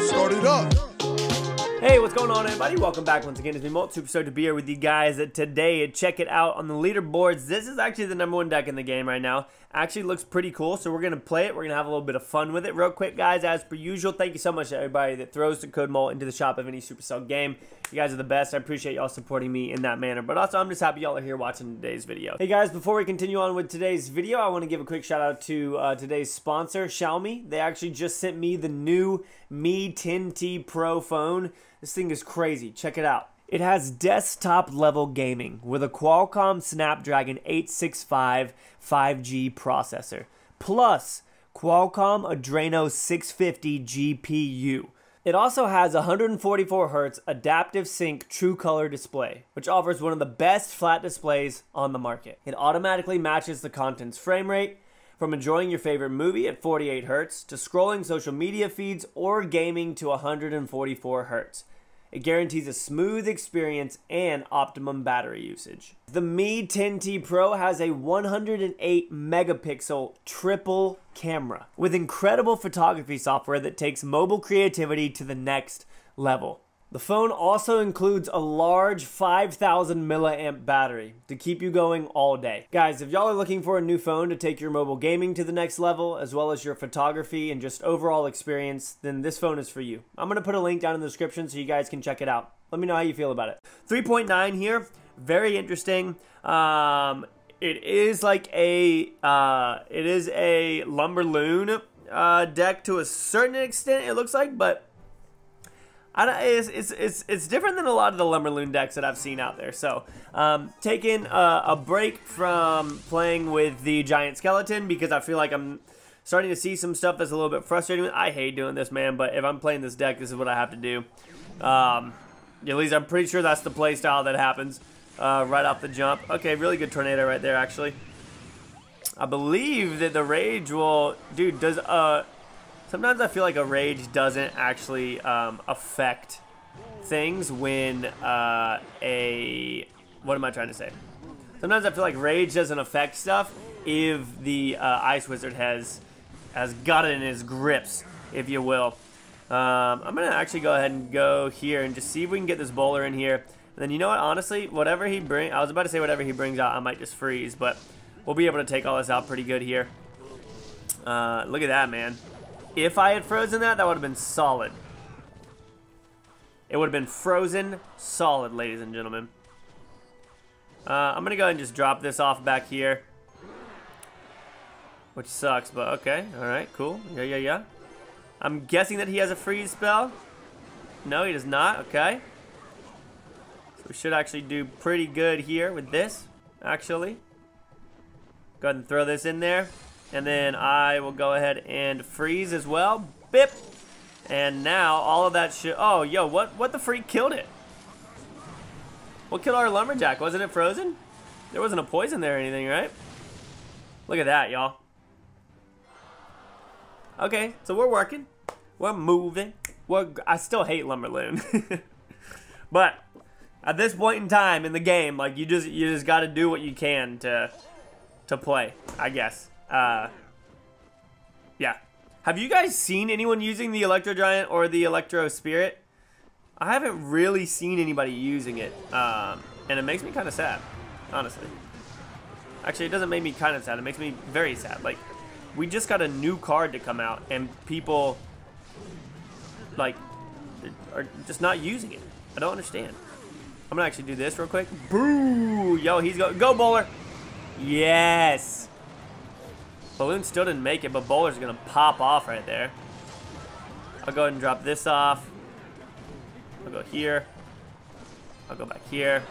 Start it up. Hey, what's going on, everybody? Welcome back once again. It's me, Molt Super Stoked to be here with you guys today. Check it out on the leaderboards. This is actually the number one deck in the game right now. Actually looks pretty cool, so we're going to play it. We're going to have a little bit of fun with it. Real quick, guys, as per usual, thank you so much to everybody that throws the code MOLT into the shop of any Supercell game. You guys are the best. I appreciate y'all supporting me in that manner. But also, I'm just happy y'all are here watching today's video. Hey, guys, before we continue on with today's video, I want to give a quick shout out to uh, today's sponsor, Xiaomi. They actually just sent me the new Mi 10T Pro phone. This thing is crazy. Check it out. It has desktop level gaming with a Qualcomm Snapdragon 865 5G processor, plus Qualcomm Adreno 650 GPU. It also has 144Hz adaptive sync true color display, which offers one of the best flat displays on the market. It automatically matches the content's frame rate, from enjoying your favorite movie at 48Hz to scrolling social media feeds or gaming to 144Hz. It guarantees a smooth experience and optimum battery usage. The Mi 10T Pro has a 108 megapixel triple camera with incredible photography software that takes mobile creativity to the next level. The phone also includes a large 5000 milliamp battery to keep you going all day. Guys, if y'all are looking for a new phone to take your mobile gaming to the next level, as well as your photography and just overall experience, then this phone is for you. I'm to put a link down in the description so you guys can check it out. Let me know how you feel about it. 3.9 here, very interesting. Um, it is like a, uh, it is a Lumberloon uh, deck to a certain extent, it looks like, but it's, it's, it's, it's different than a lot of the Lumberloon decks that I've seen out there. So, um, taking a, a break from playing with the Giant Skeleton because I feel like I'm starting to see some stuff that's a little bit frustrating. I hate doing this, man, but if I'm playing this deck, this is what I have to do. Um, at least I'm pretty sure that's the play style that happens uh, right off the jump. Okay, really good Tornado right there, actually. I believe that the Rage will... Dude, does... uh Sometimes I feel like a rage doesn't actually um, affect things when uh, a... What am I trying to say? Sometimes I feel like rage doesn't affect stuff if the uh, Ice Wizard has has got it in his grips, if you will. Um, I'm to actually go ahead and go here and just see if we can get this bowler in here. And then you know what, honestly, whatever he bring, I was about to say whatever he brings out, I might just freeze, but we'll be able to take all this out pretty good here. Uh, look at that, man. If I had frozen that, that would have been solid. It would have been frozen solid, ladies and gentlemen. Uh, I'm going to go ahead and just drop this off back here. Which sucks, but okay. Alright, cool. Yeah, yeah, yeah. I'm guessing that he has a freeze spell. No, he does not. Okay. So we should actually do pretty good here with this, actually. Go ahead and throw this in there. And then I will go ahead and freeze as well. Bip. And now all of that shit. Oh, yo, what, what the freak killed it? What killed our lumberjack? Wasn't it frozen? There wasn't a poison there or anything, right? Look at that, y'all. Okay, so we're working. We're moving. We're, I still hate Lumberloon. but at this point in time in the game, like you just you just got to do what you can to to play, I guess. Uh, yeah. Have you guys seen anyone using the Electro Giant or the Electro Spirit? I haven't really seen anybody using it, um, and it makes me kind of sad, honestly. Actually, it doesn't make me kind of sad. It makes me very sad. Like, we just got a new card to come out, and people, like, are just not using it. I don't understand. I'm gonna actually do this real quick. Boo! Yo, he's go go bowler. Yes. Balloon still didn't make it, but Bowler's going to pop off right there. I'll go ahead and drop this off. I'll go here. I'll go back here.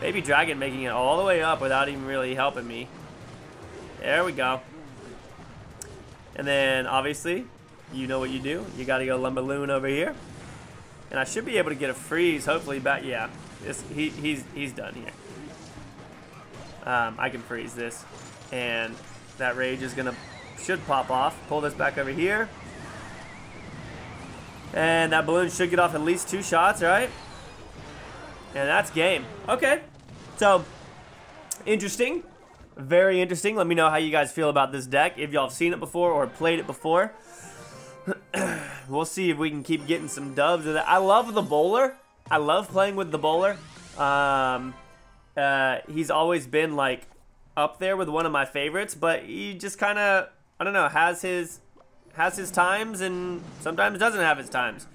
Baby Dragon making it all the way up without even really helping me. There we go. And then, obviously, you know what you do. You got to go Lumberloon over here. And I should be able to get a freeze, hopefully, back. Yeah, this, he, he's, he's done here. Um, I can freeze this. And that rage is gonna should pop off. Pull this back over here. And that balloon should get off at least two shots, right? And that's game. Okay. So, interesting. Very interesting. Let me know how you guys feel about this deck. If y'all have seen it before or played it before. we'll see if we can keep getting some dubs. I love the bowler. I love playing with the bowler. Um, uh, he's always been like up there with one of my favorites, but he just kind of I don't know has his has his times and sometimes doesn't have his times.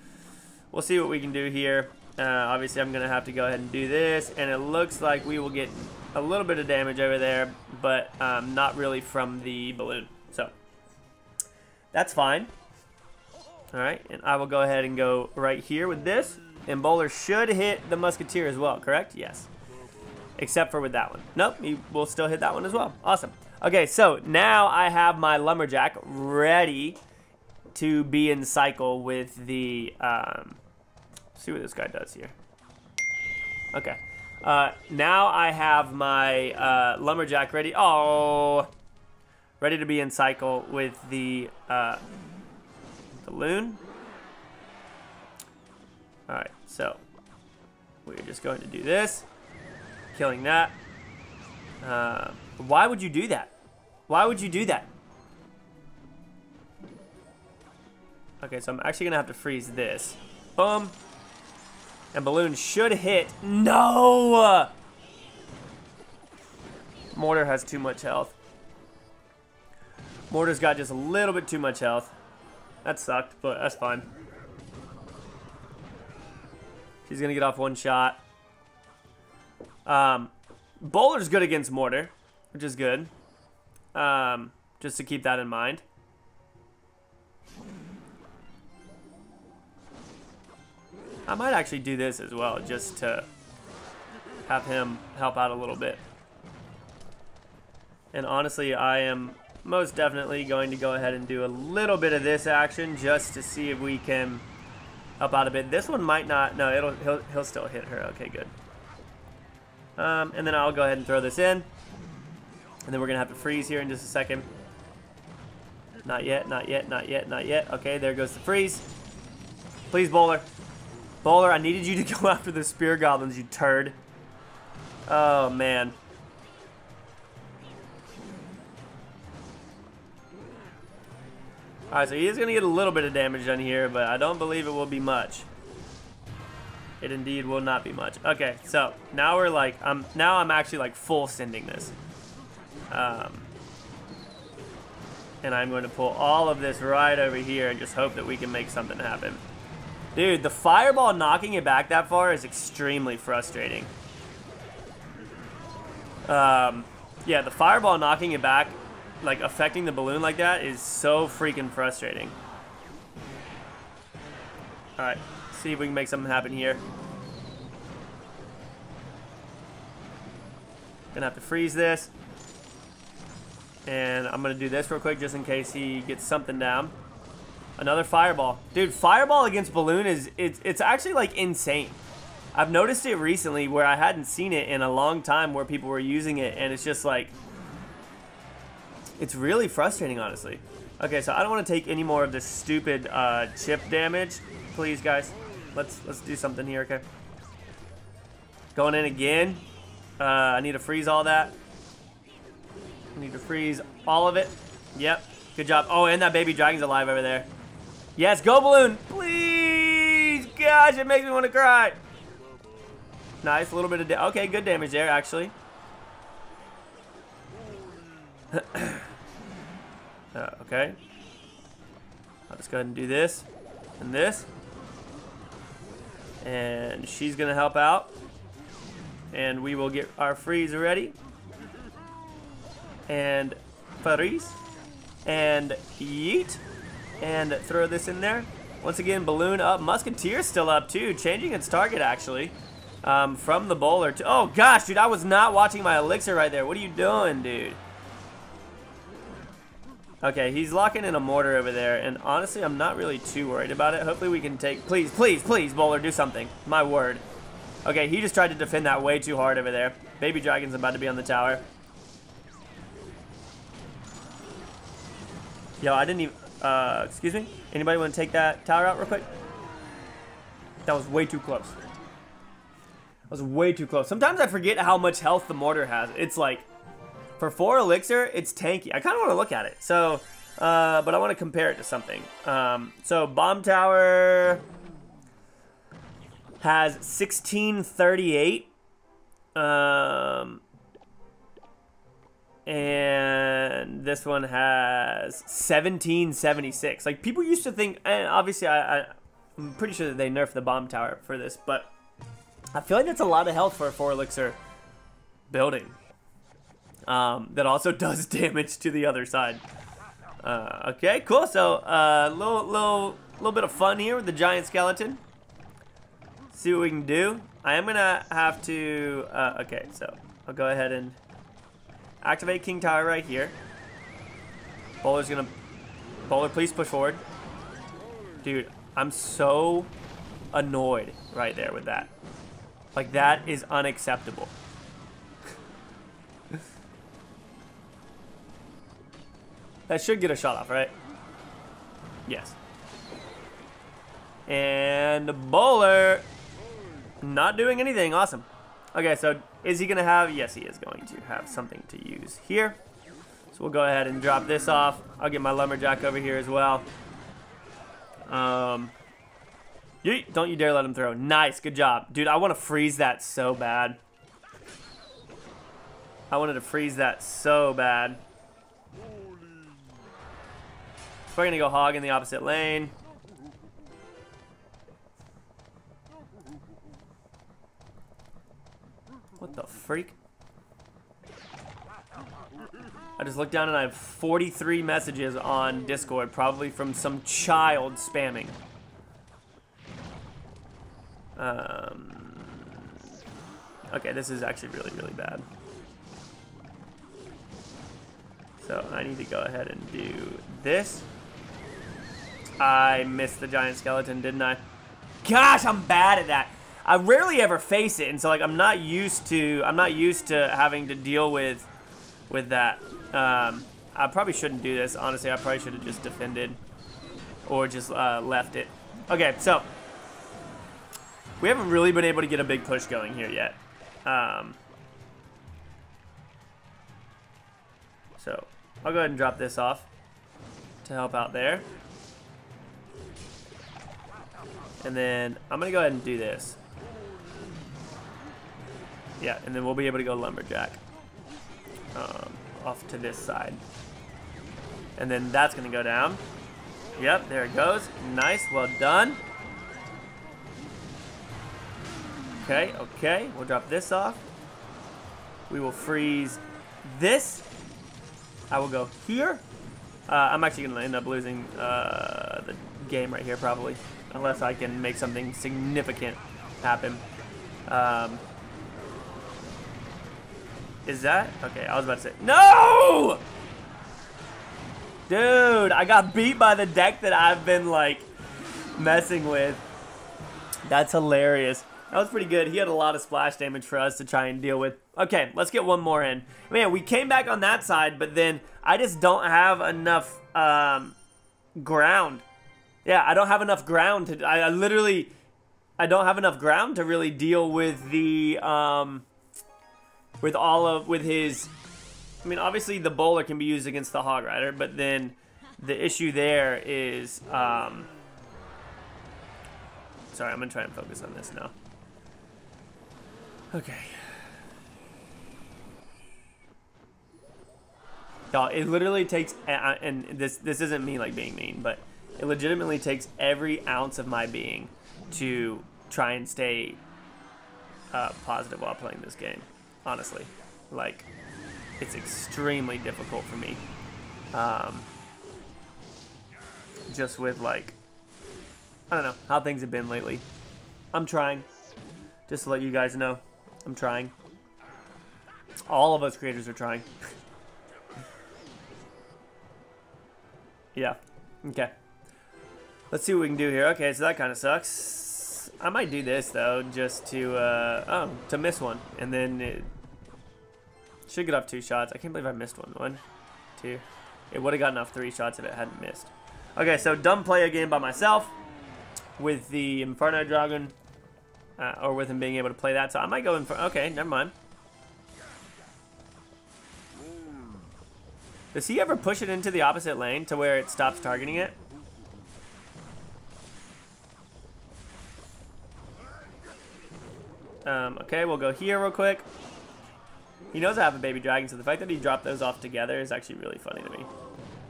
We'll see what we can do here. Uh, obviously, I'm gonna have to go ahead and do this, and it looks like we will get a little bit of damage over there, but um, not really from the balloon. So that's fine. All right, and I will go ahead and go right here with this. And Bowler should hit the Musketeer as well, correct? Yes. Except for with that one. Nope, he will still hit that one as well. Awesome. Okay, so now I have my Lumberjack ready to be in cycle with the... Um, see what this guy does here. Okay. Uh, now I have my uh, Lumberjack ready. Oh! Ready to be in cycle with the... Uh, balloon. Alright, so we're just going to do this. Killing that. Uh, why would you do that? Why would you do that? Okay, so I'm actually to have to freeze this. Boom. And balloon should hit. No! Mortar has too much health. Mortar's got just a little bit too much health. That sucked, but that's fine. She's to get off one shot. Um, Bowler's good against Mortar, which is good. Um, just to keep that in mind. I might actually do this as well, just to have him help out a little bit. And honestly, I am most definitely going to go ahead and do a little bit of this action just to see if we can help out a bit. This one might not. No, it'll he'll, he'll still hit her. Okay, good. Um, and then I'll go ahead and throw this in. And then we're going to have to freeze here in just a second. Not yet, not yet, not yet, not yet. Okay, there goes the freeze. Please, Bowler. Bowler, I needed you to go after the Spear Goblins, you turd. Oh, man. Alright, so he is going to get a little bit of damage done here, but I don't believe it will be much. It indeed will not be much. Okay, so now we're like, um, now I'm actually like full sending this. Um, and I'm going to pull all of this right over here and just hope that we can make something happen. Dude, the fireball knocking it back that far is extremely frustrating. Um, yeah, the fireball knocking it back like affecting the balloon like that is so freaking frustrating. Alright, see if we can make something happen here. Gonna have to freeze this. And I'm gonna do this real quick just in case he gets something down. Another fireball. Dude, fireball against balloon is it's it's actually like insane. I've noticed it recently where I hadn't seen it in a long time where people were using it and it's just like it's really frustrating, honestly. Okay, so I don't want to take any more of this stupid uh, chip damage. Please, guys. Let's let's do something here, okay? Going in again. Uh, I need to freeze all that. I need to freeze all of it. Yep. Good job. Oh, and that baby dragon's alive over there. Yes, go balloon. Please. Gosh, it makes me want to cry. Nice, a little bit of... okay, good damage there, actually. Uh, okay. I'll just go ahead and do this and this. And she's going to help out. And we will get our freeze ready. And freeze. And yeet. And throw this in there. Once again, balloon up. Musketeer still up too. Changing its target actually. Um, from the bowler to... Oh gosh, dude, I was not watching my elixir right there. What are you doing, dude? Okay, he's locking in a mortar over there, and honestly, I'm not really too worried about it. Hopefully we can take... Please, please, please, Bowler, do something. My word. Okay, he just tried to defend that way too hard over there. Baby Dragon's about to be on the tower. Yo, I didn't even... Uh, excuse me? Anybody want to take that tower out real quick? That was way too close. That was way too close. Sometimes I forget how much health the mortar has. It's like For four elixir, it's tanky. I kind of want to look at it. So, uh, but I want to compare it to something. Um, so bomb tower has 1638. Um, and this one has 1776. Like people used to think, and obviously I, I I'm pretty sure that they nerfed the bomb tower for this, but I feel like that's a lot of health for a four elixir building. Um, that also does damage to the other side. Uh, okay, cool. So, a uh, little, little, little bit of fun here with the giant skeleton. See what we can do. I am gonna have to. Uh, okay, so I'll go ahead and activate King Tower right here. Bowler's gonna. Bowler, please push forward. Dude, I'm so annoyed right there with that. Like, that is unacceptable. That should get a shot off, right? Yes. And the Bowler not doing anything. Awesome. Okay, so is he going to have... Yes, he is going to have something to use here. So we'll go ahead and drop this off. I'll get my Lumberjack over here as well. Um, yeet, don't you dare let him throw. Nice, good job. Dude, I want to freeze that so bad. I wanted to freeze that so bad. We're to go hog in the opposite lane. What the freak? I just looked down and I have 43 messages on Discord, probably from some child spamming. Um, okay, this is actually really, really bad. So I need to go ahead and do this. I missed the giant skeleton, didn't I? Gosh, I'm bad at that. I rarely ever face it, and so like I'm not used to I'm not used to having to deal with with that. Um, I probably shouldn't do this. Honestly, I probably should have just defended or just uh, left it. Okay, so we haven't really been able to get a big push going here yet. Um, so I'll go ahead and drop this off to help out there. And then I'm going to go ahead and do this. Yeah, and then we'll be able to go Lumberjack. Um, off to this side. And then that's going to go down. Yep, there it goes. Nice, well done. Okay, okay, we'll drop this off. We will freeze this. I will go here. Uh, I'm actually going to end up losing uh, the game right here, probably. Unless I can make something significant happen. Um, is that? Okay, I was about to say. No! Dude, I got beat by the deck that I've been, like, messing with. That's hilarious. That was pretty good. He had a lot of splash damage for us to try and deal with. Okay, let's get one more in. Man, we came back on that side, but then I just don't have enough um, ground. Yeah, I don't have enough ground to... I, I literally... I don't have enough ground to really deal with the... Um, with all of with his I mean obviously the bowler can be used against the hog rider but then the issue there is um sorry I'm gonna try and focus on this now. Okay. Y'all, it literally takes, and this this isn't me like being mean, but it legitimately takes every ounce of my being to try and stay uh, positive while playing this game honestly. Like, it's extremely difficult for me. Um, just with, like, I don't know, how things have been lately. I'm trying. Just to let you guys know, I'm trying. All of us creators are trying. yeah. Okay. Let's see what we can do here. Okay, so that kind of sucks. I might do this though, just to uh, oh to miss one, and then it should get off two shots. I can't believe I missed one. One, two. It would have gotten off three shots if it hadn't missed. Okay, so dumb play a game by myself with the Inferno Dragon, uh, or with him being able to play that. So I might go in for. Okay, never mind. Does he ever push it into the opposite lane to where it stops targeting it? Um, okay, we'll go here real quick. He knows I have a baby dragon, so the fact that he dropped those off together is actually really funny to me.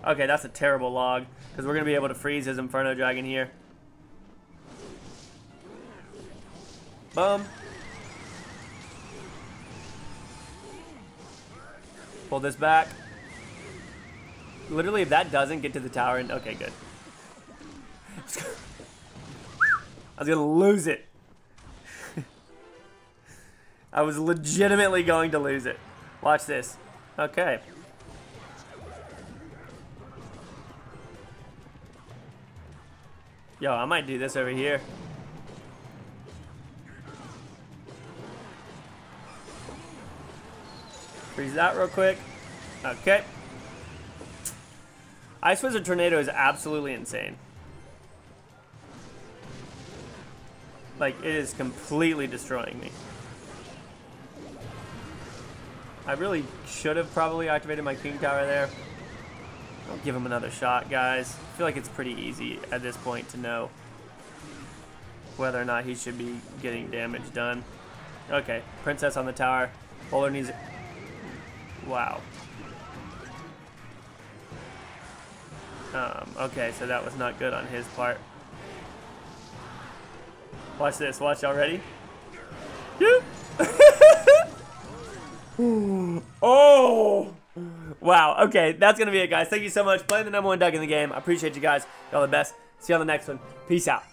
Okay, that's a terrible log, because we're going to be able to freeze his Inferno Dragon here. Boom. Pull this back. Literally, if that doesn't get to the tower, and okay, good. I was gonna lose it. I was legitimately going to lose it. Watch this. Okay. Yo, I might do this over here. Freeze that real quick. Okay. Ice Wizard Tornado is absolutely insane. Like, it is completely destroying me. I really should have probably activated my King Tower there. I'll give him another shot, guys. I feel like it's pretty easy at this point to know whether or not he should be getting damage done. Okay, Princess on the tower. Bowler needs Wow. Um, okay, so that was not good on his part. Watch this. Watch already. Oh! Wow. Okay, that's going to be it, guys. Thank you so much. Playing the number one duck in the game. I appreciate you guys. Y'all the best. See you on the next one. Peace out.